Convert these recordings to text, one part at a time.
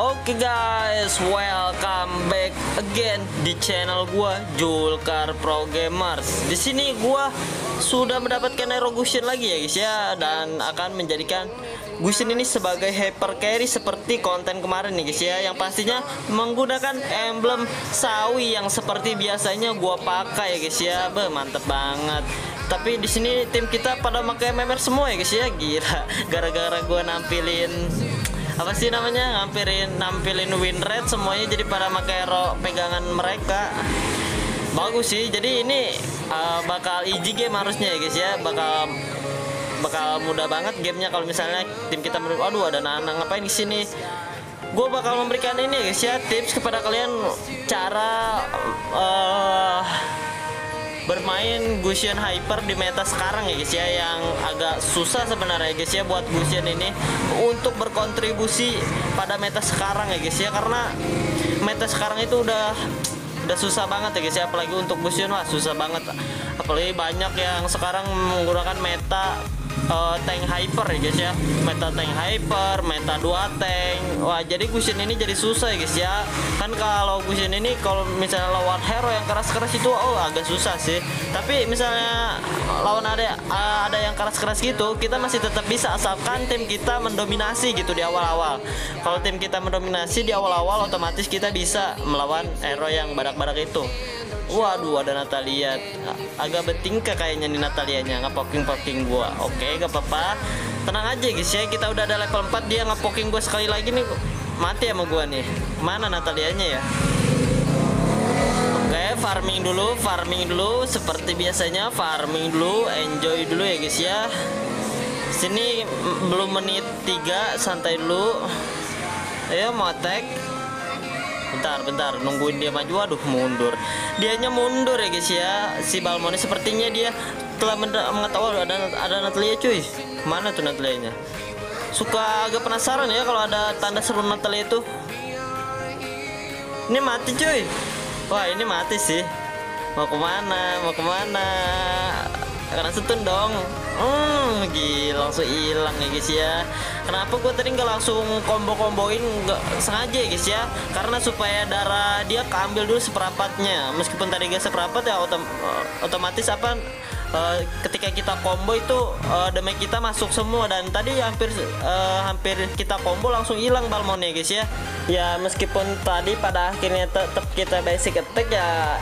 Oke guys, welcome back again di channel gua Julkar Pro Gamers. Di sini gua sudah mendapatkan Hero Gusion lagi ya guys ya dan akan menjadikan Gusion ini sebagai hyper carry seperti konten kemarin nih guys ya yang pastinya menggunakan emblem sawi yang seperti biasanya gua pakai ya guys ya. Be, mantep banget. Tapi di sini tim kita pada pakai MMR semua ya guys ya. Gila, gara-gara gua nampilin apa sih namanya? Ngampirin nampilin win rate semuanya jadi pada pakai hero pegangan mereka. Bagus sih. Jadi ini uh, bakal easy game harusnya ya guys ya. Bakal bakal mudah banget gamenya kalau misalnya tim kita menurut aduh ada Nana ngapain di sini? Gue bakal memberikan ini ya guys ya tips kepada kalian cara bermain Gusion Hyper di meta sekarang ya guys ya yang agak susah sebenarnya guys ya buat Gusion ini untuk berkontribusi pada meta sekarang ya guys ya karena meta sekarang itu udah udah susah banget ya guys ya apalagi untuk Gusion wah susah banget. Apalagi banyak yang sekarang menggunakan meta uh, tank hyper ya guys ya. Meta tank hyper meta 2 tank. Wah jadi Gusion ini jadi susah ya guys ya. Kan kalau Gusion ini kalau misalnya lawan hero yang keras-keras itu oh agak susah sih. Tapi misalnya lawan ada uh, ada yang keras-keras gitu kita masih tetap bisa asalkan tim kita mendominasi gitu di awal-awal. Kalau tim kita mendominasi di awal-awal otomatis kita bisa melawan hero yang badak-badak itu Waduh ada Natalia. Agak bertingkah kayaknya nih Natalianya. Ngepoking-poking gua. Oke gak apa-apa. Tenang aja guys ya. Kita udah ada level 4 Dia ngepoking gua sekali lagi nih. Mati sama gua nih. Mana Natalianya ya? Oke farming dulu Farming dulu. Seperti biasanya Farming dulu. Enjoy dulu ya guys ya. Sini belum menit 3 Santai dulu. Ayo mau attack bentar bentar. Nungguin dia maju. Waduh mundur. Dianya mundur ya guys ya. Si Balmoni sepertinya dia telah mengetahui ada ada Natalia cuy. Mana tuh Natalia suka agak penasaran ya kalau ada tanda seru Natalia itu. Ini mati cuy. Wah ini mati sih. Mau ke mana? Mau ke mana? Karena setun dong hmm gila langsung hilang ya guys ya. Kenapa gue tadi nggak langsung combo-komboin nggak sengaja ya guys ya. Karena supaya darah dia keambil dulu seperapatnya. Meskipun tadi gak seperapat ya otom otomatis apa Uh, ketika kita combo itu uh, damage kita masuk semua. Dan tadi hampir uh, hampir kita combo langsung hilang balmonnya guys ya. Ya meskipun tadi pada akhirnya tetap kita basic attack ya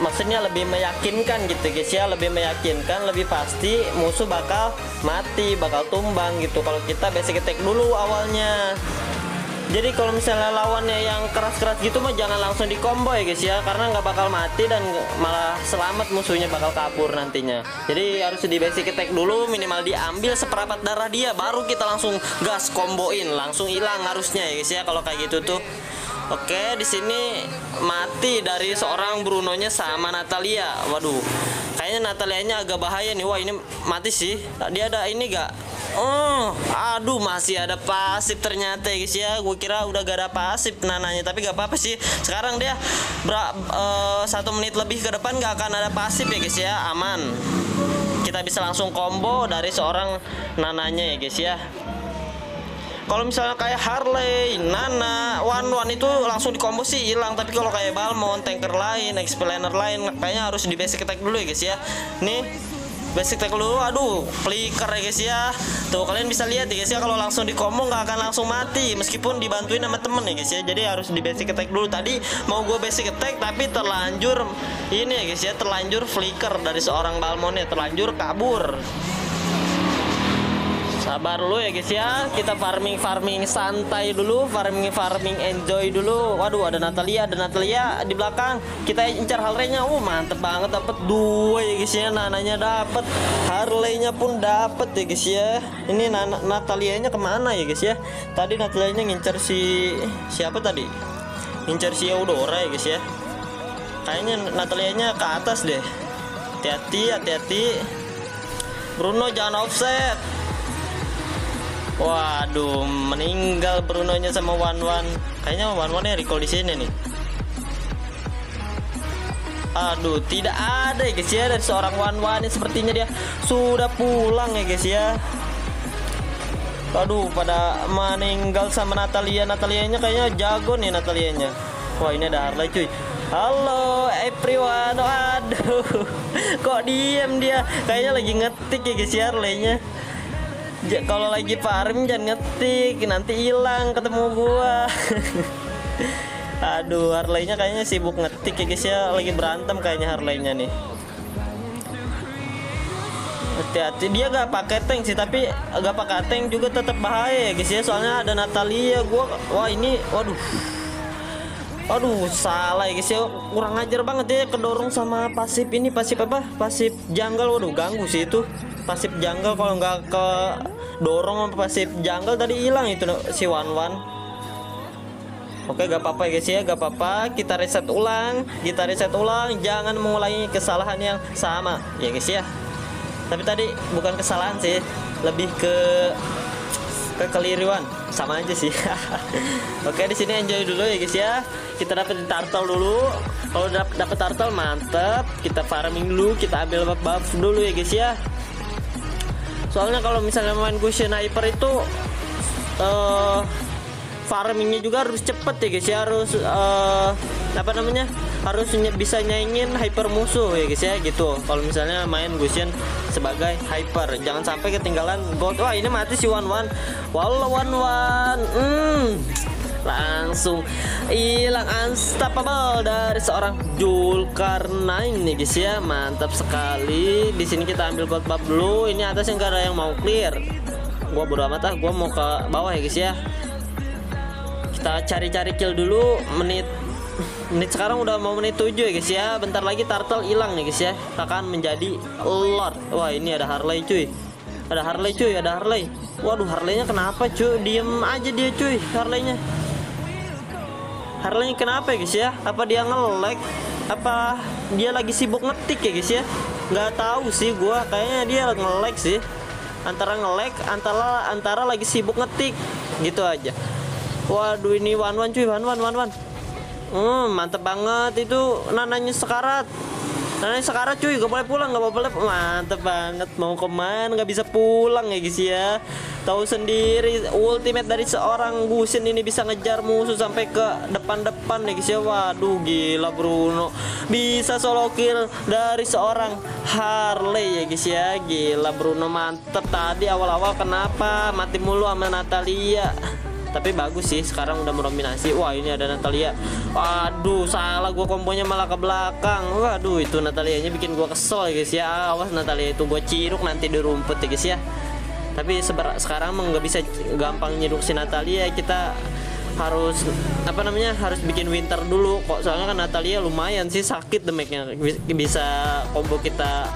maksudnya lebih meyakinkan gitu guys ya. Lebih meyakinkan lebih pasti musuh bakal mati bakal tumbang gitu. Kalau kita basic attack dulu awalnya. Jadi kalau misalnya lawannya yang keras-keras gitu mah jangan langsung di combo ya guys ya. Karena nggak bakal mati dan malah selamat musuhnya bakal kabur nantinya. Jadi harus di basic attack dulu minimal diambil seperapat darah dia baru kita langsung gas komboin langsung hilang harusnya ya guys ya kalau kayak gitu tuh Oke, di sini mati dari seorang Brunonya sama Natalia. Waduh, kayaknya Natalianya agak bahaya nih. Wah, ini mati sih. Dia ada ini gak? Oh, aduh masih ada pasif ternyata guys ya. Gue kira udah gak ada pasif nananya, tapi gak apa-apa sih. Sekarang dia ber uh, satu menit lebih ke depan gak akan ada pasif ya guys ya. Aman. Kita bisa langsung combo dari seorang nananya ya guys ya kalau misalnya kayak Harley, Nana, One One itu langsung di combo sih hilang. Tapi kalau kayak Balmon, tanker lain, explainer lain kayaknya harus di basic attack dulu ya guys ya. Nih basic attack dulu. Aduh flicker ya guys ya. Tuh kalian bisa lihat ya guys ya. Kalau langsung di combo nggak akan langsung mati. Meskipun dibantuin sama temen ya guys ya. Jadi harus di basic attack dulu. Tadi mau gue basic attack tapi terlanjur ini ya guys ya. Terlanjur flicker dari seorang Balmon ya. Terlanjur kabur sabar dulu ya guys ya. Kita farming farming santai dulu farming farming enjoy dulu. Waduh ada Natalia ada Natalia di belakang. Kita incar Harley-nya. Uh mantep banget dapat dua ya guys ya. Nananya dapat Harley-nya pun dapat ya guys ya. Ini Natalia-nya ke mana ya guys ya? Tadi Natalia-nya ngincar si siapa tadi? Ngincar si Eudora ya guys ya. Kayaknya Natalia-nya ke atas deh. Hati-hati hati-hati. Bruno jangan offset Waduh, meninggal Bruno-nya sama Wan Wan. Kayaknya Wan Wan-nya recall di sini nih. Aduh, tidak ada ya guys ya dari seorang Wan Wan ini sepertinya dia sudah pulang ya guys ya. Aduh, pada meninggal sama Natalia. Natalianya kayaknya jago nih Natalianya. Wah, ini ada Harley cuy. Halo everyone. Waduh. Kok diem dia? Kayaknya lagi ngetik ya guys ya Harley-nya. Kalau lagi farm jangan ngetik, nanti hilang ketemu gua. Aduh, Harley-nya kayaknya sibuk ngetik ya guys ya, lagi berantem kayaknya Harley-nya nih. Hati-hati. Dia gak pakai tank sih tapi gak pakai tank juga tetap bahaya ya guys ya. Soalnya ada Natalia gua wah ini waduh Aduh salah ya guys ya. Kurang ajar banget ya kedorong sama pasif ini. Pasif apa? Pasif janggal waduh ganggu sih itu. Pasif janggal kalau nggak ke dorong sama pasif janggal tadi hilang itu si Wan Wan. Oke gak apa-apa ya guys ya. Gak apa-apa. Kita reset ulang. Kita reset ulang. Jangan mengulangi kesalahan yang sama. Ya guys ya. Tapi tadi bukan kesalahan sih. Lebih ke kekeliruan. Sama aja sih. Oke di sini enjoy dulu ya guys ya. Kita dapetin turtle dulu. Kalau dap dapet turtle mantep. Kita farming dulu kita ambil buff, dulu ya guys ya. Soalnya kalau misalnya main Gusion Hyper itu uh, farmingnya juga harus cepet ya guys ya. Harus uh, apa namanya harus bisa nyaingin hyper musuh ya guys ya gitu. Kalau misalnya main Gusion sebagai hyper jangan sampai ketinggalan gold. Wah ini mati si one one walau one one hmm. Langsung hilang unstoppable dari seorang Julkarnain nih guys ya. Mantap sekali. Di sini kita ambil gold buff dulu. Ini atas yang gak ada yang mau clear. Gua bodo amat ah. Gua mau ke bawah ya guys ya. Kita cari-cari kill dulu. Menit menit sekarang udah mau menit 7 ya guys ya. Bentar lagi turtle hilang nih guys ya. Akan menjadi lord. Wah ini ada Harley cuy. Ada Harley cuy ada Harley. Waduh Harleynya kenapa cuy? Diem aja dia cuy Harleynya. Harley kenapa ya guys ya? Apa dia ngelek apa dia lagi sibuk ngetik ya guys ya? Nggak tahu sih gua. Kayaknya dia ngelek sih. Antara ngelek antara antara lagi sibuk ngetik. Gitu aja. Waduh ini one one cuy. One one one one Hmm, mantep banget itu nananya sekarat. Nananya sekarat cuy, gak boleh pulang, gak boleh. Mantep banget. Mau ke mana? Gak bisa pulang ya guys ya. Tahu sendiri ultimate dari seorang Gusin ini bisa ngejar musuh sampai ke depan-depan ya guys ya. Waduh, gila Bruno. Bisa solo kill dari seorang Harley ya guys ya. Gila Bruno mantep tadi awal-awal kenapa mati mulu sama Natalia tapi bagus sih sekarang udah mendominasi. Wah ini ada Natalia. Waduh salah gua kombonya malah ke belakang. Waduh itu Natalia nya bikin gua kesel ya guys ya. Awas Natalia itu gua ciruk nanti di rumput ya guys ya. Tapi sekarang nggak bisa gampang nyiruk si Natalia. Kita harus apa namanya harus bikin winter dulu. Kok soalnya kan Natalia lumayan sih sakit demeknya. Bisa combo kita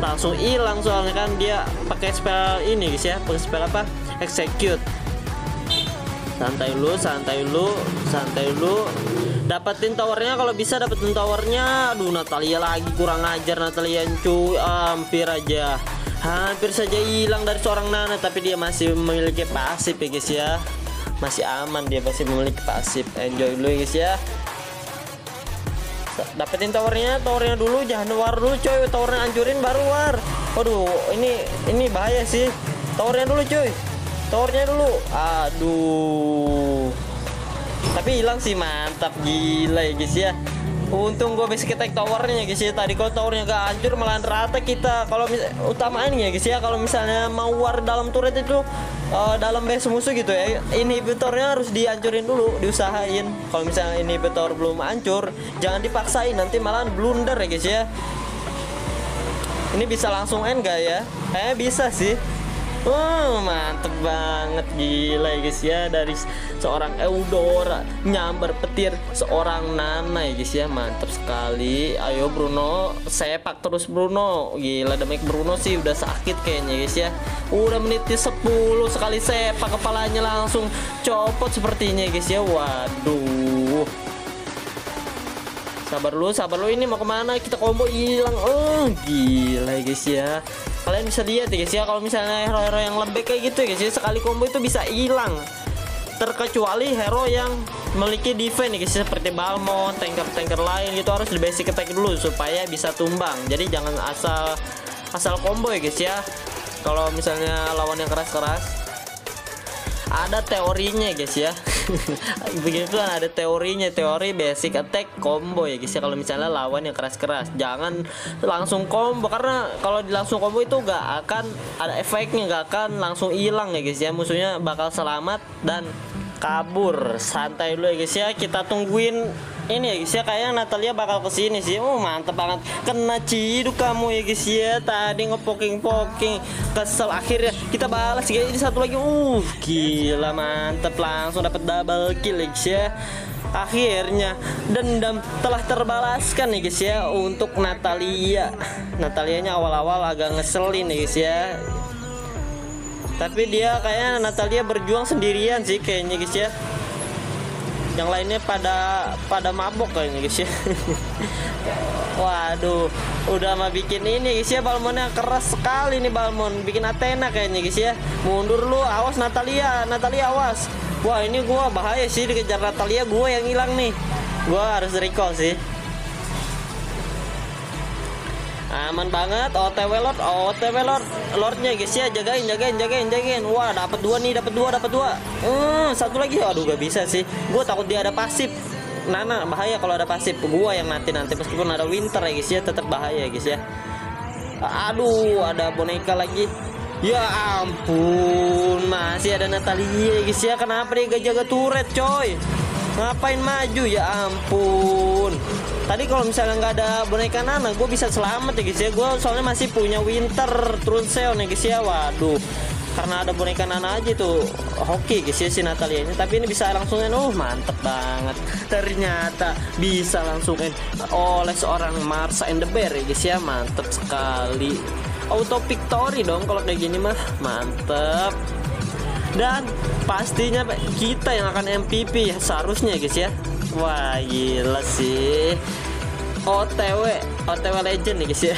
langsung hilang soalnya kan dia pakai spell ini guys ya. Pakai spell apa? Execute santai dulu santai dulu santai dulu dapetin towernya kalau bisa dapetin towernya. Aduh Natalia lagi kurang ajar Natalia cuy. Hampir aja. Hampir saja hilang dari seorang Nana tapi dia masih memiliki pasif ya guys ya. Masih aman dia masih memiliki pasif. Enjoy dulu ya guys ya. Dapetin towernya towernya dulu jangan war dulu coy towernya anjurin baru war. Waduh ini ini bahaya sih. Towernya dulu cuy towernya dulu. Aduh. Tapi hilang sih mantap. Gila ya guys ya. Untung gue bisa ketek towernya guys ya. Tadi kalau towernya gak hancur malah rata kita. Kalau utamain ya guys ya. Kalau misalnya mau war dalam turret itu uh, dalam base musuh gitu ya inhibitornya harus dihancurin dulu diusahain. Kalau misalnya inhibitor belum hancur jangan dipaksain. Nanti malah blunder ya guys ya. Ini bisa langsung end gak ya? Eh bisa sih Oh mantep banget. Gila ya guys ya dari seorang Eudora nyamber petir seorang Nana ya guys ya. Mantep sekali. Ayo Bruno sepak terus Bruno. Gila demek Bruno sih udah sakit kayaknya guys ya. Udah menit 10 sekali sepak kepalanya langsung copot sepertinya guys ya. Waduh. Sabar lu sabar lu ini mau ke mana? Kita combo hilang. Oh gila ya guys ya kalian bisa lihat ya guys ya kalau misalnya hero-hero yang lembek kayak gitu ya guys ya sekali combo itu bisa hilang. Terkecuali hero yang memiliki defense ya guys ya, seperti Balmon, tanker-tanker lain gitu harus di basic attack dulu supaya bisa tumbang. Jadi jangan asal asal combo ya guys ya. Kalau misalnya lawan yang keras-keras ada teorinya guys ya begitu kan ada teorinya teori basic attack combo ya guys ya. Kalau misalnya lawan yang keras-keras jangan langsung combo. Karena kalau langsung combo itu gak akan ada efeknya gak akan langsung hilang ya guys ya. Musuhnya bakal selamat dan kabur. Santai dulu ya guys ya. Kita tungguin ini ya guys ya kayaknya Natalia bakal ke sini sih. Oh mantep banget. Kena ciduk kamu ya guys ya. Tadi ngepoking poking kesel. Akhirnya kita balas guys. Ini satu lagi. Uh gila mantep. Langsung dapat double kill ya guys ya. Akhirnya dendam telah terbalaskan nih guys ya untuk Natalia. Natalianya awal-awal agak ngeselin nih guys ya. Tapi dia kayaknya Natalia berjuang sendirian sih kayaknya guys ya yang lainnya pada pada mabok kayaknya guys ya. Waduh udah mah bikin ini guys ya balmonnya. Keras sekali nih balmon. Bikin Athena kayaknya guys ya. Mundur lu awas Natalia. Natalia awas. Wah ini gua bahaya sih dikejar Natalia. Gua yang hilang nih. Gua harus recall sih aman banget OTW Lord OTW Lord Lordnya guys ya jagain jagain jagain jagain. Wah dapat dua nih dapat dua dapat dua. Hmm, satu lagi? Aduh gak bisa sih. Gue takut dia ada pasif. Nana bahaya kalau ada pasif. Gue yang mati nanti meskipun ada winter ya guys ya tetap bahaya guys ya. Aduh ada boneka lagi. Ya ampun masih ada Natalia guys ya. Kenapa dia gak jaga turret coy? Ngapain maju? Ya ampun tadi kalau misalnya nggak ada boneka Nana gue bisa selamat ya guys ya. Gue soalnya masih punya Winter Trunseon ya guys ya. Waduh karena ada boneka Nana aja tuh. Hoki guys ya si Natalia ini. Tapi ini bisa langsungin uh mantep banget. Ternyata bisa langsungin oleh seorang Mars and the Bear ya guys ya. Mantep sekali. Auto victory dong kalau kayak gini mah. Mantep. Dan pastinya kita yang akan MVP seharusnya guys ya Wah gila sih. OTW OTW Legend nih guys ya.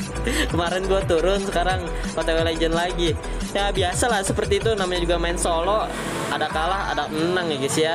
Kemarin gue turun sekarang OTW Legend lagi. Ya biasa lah seperti itu. Namanya juga main solo. Ada kalah ada menang ya guys ya